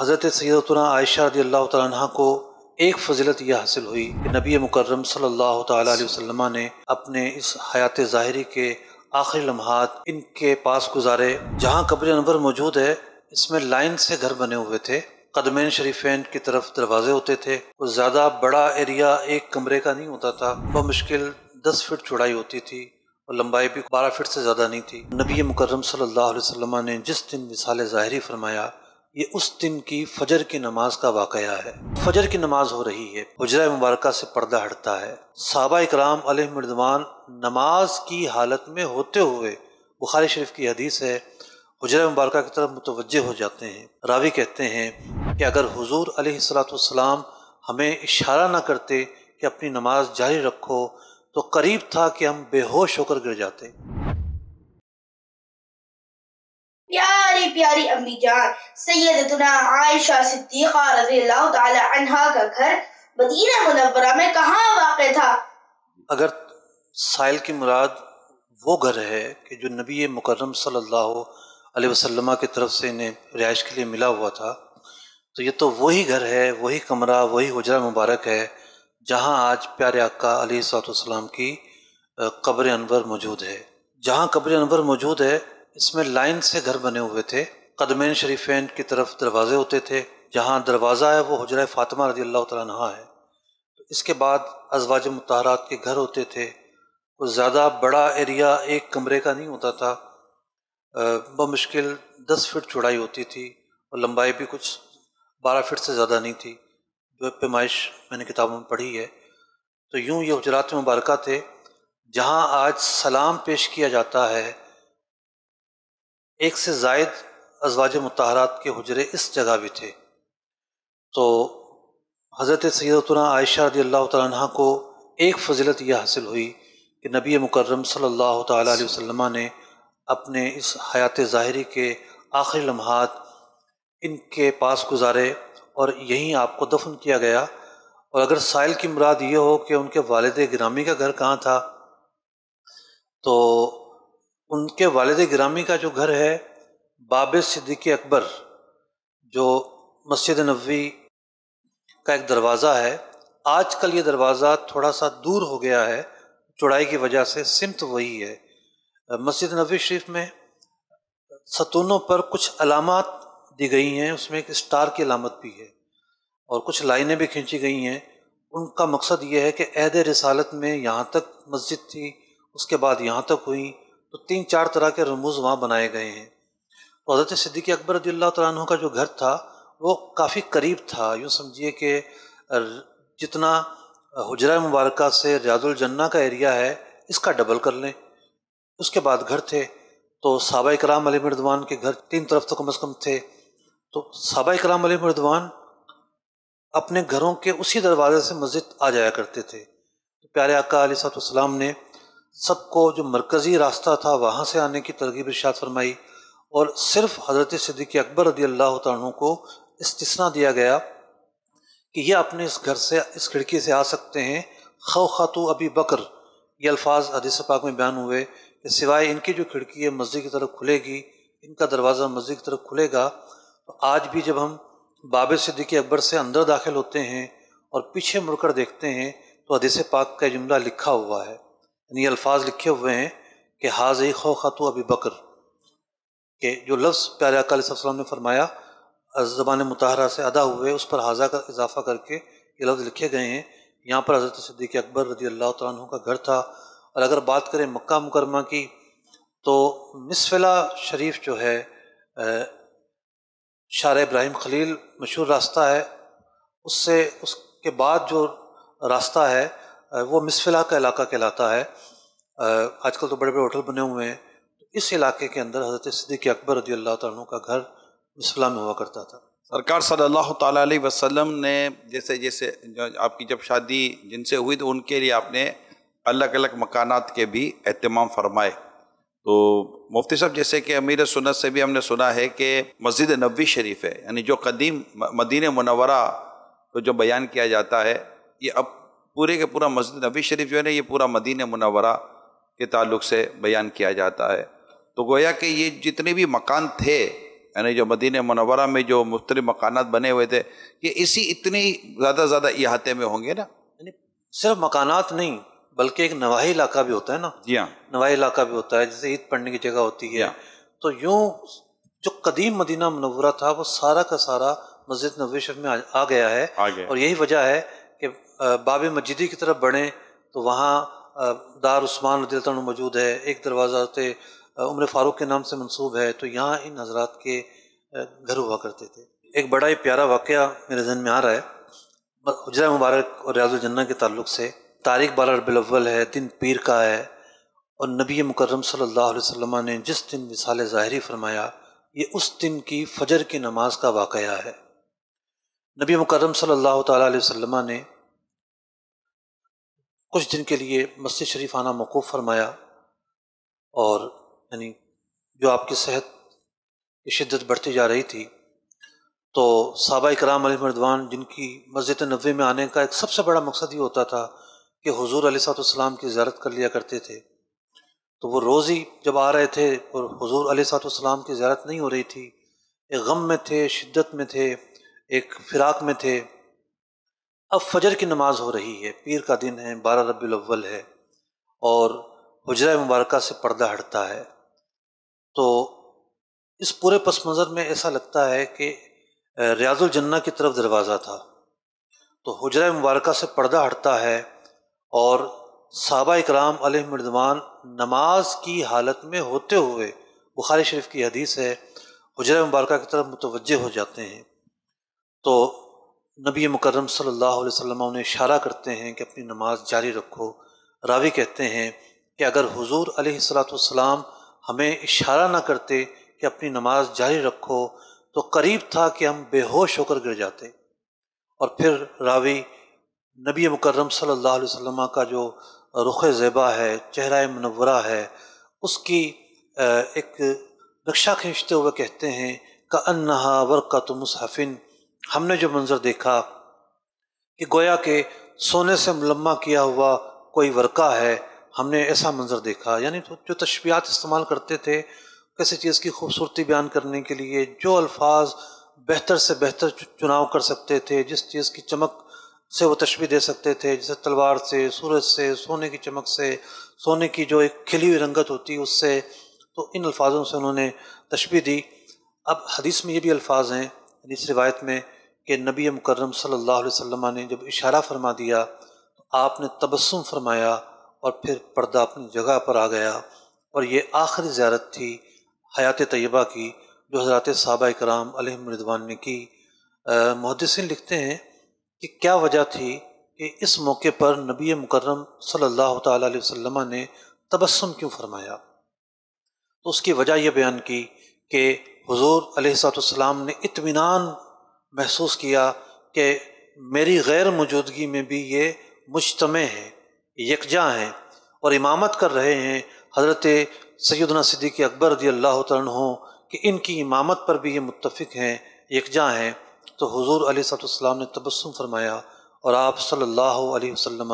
حضرت سیدتنا عائشہ رضی اللہ تعالیٰ عنہ کو ایک فضیلت یہ حاصل ہوئی کہ نبی مکرم صلی اللہ تعالیٰ علیہ وسلم نے اپنے اس حیات ظاہری کے آخری لمحات ان کے پاس گزارے، جہاں قبر انور موجود ہے، اس میں لائن سے گھر بنے ہوئے تھے۔ قدمین شریفین کی طرف دروازے ہوتے تھے۔ وہ زیادہ بڑا ایریا ایک کمرے کا نہیں ہوتا تھا۔ وہ مشکل دس فٹ چوڑائی ہوتی تھی اور لمبائی بھی بارہ فٹ سے زیادہ نہیں تھی۔ نبی مکرم صلی اللہ علیہ وسلم نے جس دن مثال ظاہری فرمایا یہ اس دن کی فجر کی نماز کا واقعہ ہے۔ فجر کی نماز ہو رہی ہے۔ حجرہ مبارکہ سے پردہ ہٹتا ہے۔ صحابہ اکرام علیہ مردوان نماز کی حالت میں ہوتے ہوئے بخاری شریف کی حدیث ہے، حجرہ مبارکہ کی طرف متوجہ ہو جاتے ہیں۔ راوی کہتے ہیں کہ اگر حضور علیہ السلاۃ والسلام ہمیں اشارہ نہ کرتے کہ اپنی نماز جاری رکھو تو قریب تھا کہ ہم بے ہوش ہو کر گر جاتے۔ پیاری پیاری امی جان، سیدتنا عائشہ صدیقہ رضی اللہ تعالی عنہ کا گھر مدینہ منورہ میں کہاں واقع تھا؟ اگر سائل کی مراد وہ گھر ہے کہ جو نبی مکرم صلی اللہ علیہ وسلم کی طرف سے انہیں رہائش کے لیے ملا ہوا تھا، تو یہ تو وہی گھر ہے، وہی کمرہ، وہی حجرہ مبارک ہے، جہاں آج پیارے آقا علیہ صلاحت والسلام کی قبر انور موجود ہے۔ جہاں قبر انور موجود ہے اس میں لائن سے گھر بنے ہوئے تھے۔ قدمین شریفین کی طرف دروازے ہوتے تھے۔ جہاں دروازہ ہے، وہ حجرہ فاطمہ رضی اللہ تعالیٰ عنہ ہے۔ تو اس کے بعد ازواج متحرات کے گھر ہوتے تھے۔ وہ زیادہ بڑا ایریا ایک کمرے کا نہیں ہوتا تھا۔ بمشکل دس فٹ چوڑائی ہوتی تھی اور لمبائی بھی کچھ بارہ فٹ سے زیادہ نہیں تھی۔ جو پیمائش میں نے کتابوں میں پڑھی ہے۔ تو یوں یہ حجرات مبارکہ تھے۔ جہاں آج سلام پیش کیا جاتا ہے ایک سے زائد ازواج متحرات کے حجرے اس جگہ بھی تھے۔ تو حضرت سیدتنا عائشہ رضی اللہ تعالیٰ عنہ کو ایک فضیلت یہ حاصل ہوئی کہ نبی مکرم صلی اللہ تعالیٰ علیہ وسلم نے اپنے اس حیات ظاہری کے آخری لمحات ان کے پاس گزارے اور یہیں آپ کو دفن کیا گیا۔ اور اگر سائل کی مراد یہ ہو کہ ان کے والد گرامی کا گھر کہاں تھا، تو ان کے والد گرامی کا جو گھر ہے، باب صدیق اکبر، جو مسجد نبوی کا ایک دروازہ ہے، آج کل یہ دروازہ تھوڑا سا دور ہو گیا ہے، چوڑائی کی وجہ سے سمت وہی ہے۔ مسجد نبوی شریف میں ستونوں پر کچھ علامات دی گئی ہیں، اس میں ایک اسٹار کی علامت بھی ہے۔ اور کچھ لائنیں بھی کھینچی گئی ہیں۔ ان کا مقصد یہ ہے کہ عہد رسالت میں یہاں تک مسجد تھی، اس کے بعد یہاں تک ہوئی تو تین چار طرح کے رموز وہاں بنائے گئے ہیں۔ تو حضرت صدیق اکبر رضی اللہ تعالیٰ عنہ کا جو گھر تھا، وہ کافی قریب تھا۔ یوں سمجھیے کہ جتنا حجرہ مبارکہ سے ریاض الجنہ کا ایریا ہے، اس کا ڈبل کر لیں۔ اس کے بعد گھر تھے۔ تو صحابہ کرام علیہ مردوان کے گھر تین طرف تو کم از کم تھے۔ تو صحابہ کرام علیہ مردوان اپنے گھروں کے اسی دروازے سے مسجد آ جایا کرتے تھے۔ پیارے آقا علیہ صاحب السلام نے سب کو جو مرکزی راستہ تھا وہاں سے آنے کی ترغیب ارشاد فرمائی اور صرف حضرت صدیق اکبر رضی اللہ تعالیٰ کو استثنا دیا گیا کہ یہ اپنے اس گھر سے، اس کھڑکی سے آ سکتے ہیں۔ خو خاتو ابی بکر، یہ الفاظ حدیث پاک میں بیان ہوئے کہ سوائے ان کی جو کھڑکی ہے مسجد کی طرف کھلے گی، ان کا دروازہ مسجد کی طرف کھلے گا، تو آج بھی جب ہم باب صدیقی اکبر سے اندر داخل ہوتے ہیں اور پیچھے مڑ کر دیکھتے ہیں تو حدیث پاک کا جملہ لکھا ہوا ہے۔ یعنی یہ الفاظ لکھے ہوئے ہیں کہ حاضی خو خاتو ابی بکر، کہ جو لفظ پیارے اکا علیہ السلام نے فرمایا زبان متحرہ سے ادا ہوئے، اس پر حاضہ کا اضافہ کر کے یہ لفظ لکھے گئے ہیں۔ یہاں پر حضرت صدیق اکبر رضی اللہ تعالیٰ عنہ کا گھر تھا۔ اور اگر بات کریں مکہ مکرمہ کی، تو مصفلا شریف جو ہے شار ابراہیم خلیل مشہور راستہ ہے۔ اس سے، اس کے بعد جو راستہ ہے وہ مصفلا کا علاقہ کہلاتا ہے۔ آج کل تو بڑے بڑے ہوٹل بنے ہوئے ہیں۔ اس علاقے کے اندر حضرت صدیق اکبر رضی اللہ تعالیٰ کا گھر مصفلا میں ہوا کرتا تھا۔ سرکار صلی اللہ تعالیٰ علیہ وسلم نے جیسے جیسے آپ کی جب شادی جن سے ہوئی تو ان کے لیے آپ نے الگ الگ مکانات کے بھی اہتمام فرمائے۔ تو مفتی صاحب، جیسے کہ امیر سنت سے بھی ہم نے سنا ہے کہ مسجد نبوی شریف ہے یعنی جو قدیم مدین منورہ کو جو بیان کیا جاتا ہے، یہ اب پورے کے پورا مسجد نبی شریف جو ہے نا یہ پورا مدین منورہ کے تعلق سے بیان کیا جاتا ہے۔ تو گویا کہ یہ جتنے بھی مکان تھے یعنی جو مدینہ منورہ میں جو مختلف مکانات بنے ہوئے تھے یہ اسی اتنی زیادہ زیادہ احاطے میں ہوں گے نا۔ یعنی صرف مکانات نہیں بلکہ ایک نواحی علاقہ بھی ہوتا ہے نا۔ جی ہاں۔ نواحی علاقہ بھی ہوتا ہے جیسے عید پڑھنے کی جگہ ہوتی ہے۔ ہاں۔ تو یوں جو قدیم مدینہ منورہ تھا وہ سارا کا سارا مسجد نبوی شریف میں آ گیا ہے۔ اور یہی وجہ ہے کہ باب مسجدی کی طرف بڑھیں تو وہاں دار عثمان رضی اللہ عنہ موجود ہے، ایک دروازہ تھے عمر فاروق کے نام سے منسوب ہے، تو یہاں ان حضرات کے گھر ہوا کرتے تھے۔ ایک بڑا ہی پیارا واقعہ میرے ذہن میں آ رہا ہے، حجرہ مبارک اور ریاض الجنہ کے تعلق سے۔ تاریخ بارہ ربی الاول ہے، دن پیر کا ہے، اور نبی مکرم صلی اللہ علیہ وسلم نے جس دن مثال ظاہری فرمایا، یہ اس دن کی فجر کی نماز کا واقعہ ہے۔ نبی مکرم صلی اللہ تعالیٰ علیہ وسلم نے کچھ دن کے لیے مسجد شریف آنا موقوف فرمایا اور یعنی جو آپ کی صحت کی شدت بڑھتی جا رہی تھی، تو صحابہ اکرام علیہ مردوان جن کی مسجد نبوی میں آنے کا ایک سب سے بڑا مقصد یہ ہوتا تھا کہ حضور علیہ صاحب السلام کی زیارت کر لیا کرتے تھے، تو وہ روز ہی جب آ رہے تھے اور حضور علیہ صاحب السلام کی زیارت نہیں ہو رہی تھی، ایک غم میں تھے، شدت میں تھے ایک فراق میں تھے۔ اب فجر کی نماز ہو رہی ہے، پیر کا دن ہے، بارہ ربی الاول ہے اور حجرہ مبارکہ سے پردہ ہٹتا ہے۔ تو اس پورے پس منظر میں ایسا لگتا ہے کہ ریاض الجنہ کی طرف دروازہ تھا۔ تو حجرہ مبارکہ سے پردہ ہٹتا ہے اور صحابہ اکرام علیہ مردوان نماز کی حالت میں ہوتے ہوئے، بخاری شریف کی حدیث ہے، حجرہ مبارکہ کی طرف متوجہ ہو جاتے ہیں۔ تو نبی مکرم صلی اللہ علیہ وسلم انہیں اشارہ کرتے ہیں کہ اپنی نماز جاری رکھو۔ راوی کہتے ہیں کہ اگر حضور علیہ السلاۃ والسلام ہمیں اشارہ نہ کرتے کہ اپنی نماز جاری رکھو تو قریب تھا کہ ہم بے ہوش ہو کر گر جاتے۔ اور پھر راوی نبی مکرم صلی اللہ علیہ وسلم کا جو رخ زیبا ہے، چہرہ منورہ ہے، اس کی ایک نقشہ کھینچتے ہوئے کہتے ہیں کہ انہا ورقہ تو مصحفن ہم نے جو منظر دیکھا کہ گویا کہ سونے سے ملمہ کیا ہوا کوئی ورقہ ہے، ہم نے ایسا منظر دیکھا۔ یعنی جو تشبیہات استعمال کرتے تھے کسی چیز کی خوبصورتی بیان کرنے کے لیے، جو الفاظ بہتر سے بہتر چناؤ کر سکتے تھے، جس چیز کی چمک سے وہ تشبیح دے سکتے تھے، جیسے تلوار سے، سورج سے، سونے کی چمک سے، سونے کی جو ایک کھلی ہوئی رنگت ہوتی ہے، اس سے تو ان الفاظوں سے انہوں نے تشبیح دی۔ اب حدیث میں یہ بھی الفاظ ہیں۔ حدیث روایت میں کہ نبی مکرم صلی اللہ علیہ وسلم نے جب اشارہ فرما دیا تو آپ نے تبسم فرمایا اور پھر پردہ اپنی جگہ پر آ گیا اور یہ آخری زیارت تھی حیات طیبہ کی جو حضرات صحابہ کرام علیہ مردوان نے کی۔ محدثین لکھتے ہیں کہ کیا وجہ تھی کہ اس موقع پر نبی مکرم صلی اللہ تعالیٰ علیہ وسلم نے تبسم کیوں فرمایا؟ تو اس کی وجہ یہ بیان کی کہ حضور علیہ صاحب السلام نے اطمینان محسوس کیا کہ میری غیر موجودگی میں بھی یہ مجتمع ہیں یکجاں ہیں اور امامت کر رہے ہیں۔ حضرت سیدنا صدیق اکبر رضی اللہ عنہ کہ ان کی امامت پر بھی یہ متفق ہیں یکجاں ہیں۔ تو حضور علیہ صاحب السلام نے تبسم فرمایا اور آپ صلی اللہ علیہ وسلم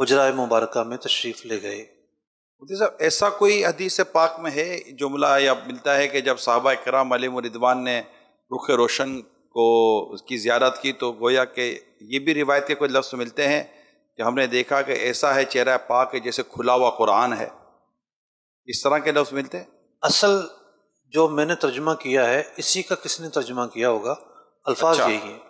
حجرائے مبارکہ میں تشریف لے گئے۔ صاحب ایسا کوئی حدیث پاک میں ہے جملہ یا ملتا ہے کہ جب صحابہ کرام علیہ مردوان نے رخ روشن کو اس کی زیارت کی تو گویا کہ یہ بھی روایت کے کوئی لفظ ملتے ہیں کہ ہم نے دیکھا کہ ایسا ہے چہرہ پاک جیسے کھلا ہوا قرآن ہے۔ اس طرح کے لفظ ملتے ہیں؟ اصل جو میں نے ترجمہ کیا ہے اسی کا کس نے ترجمہ کیا ہوگا؟ الفاظ اچھا۔ یہی ہیں۔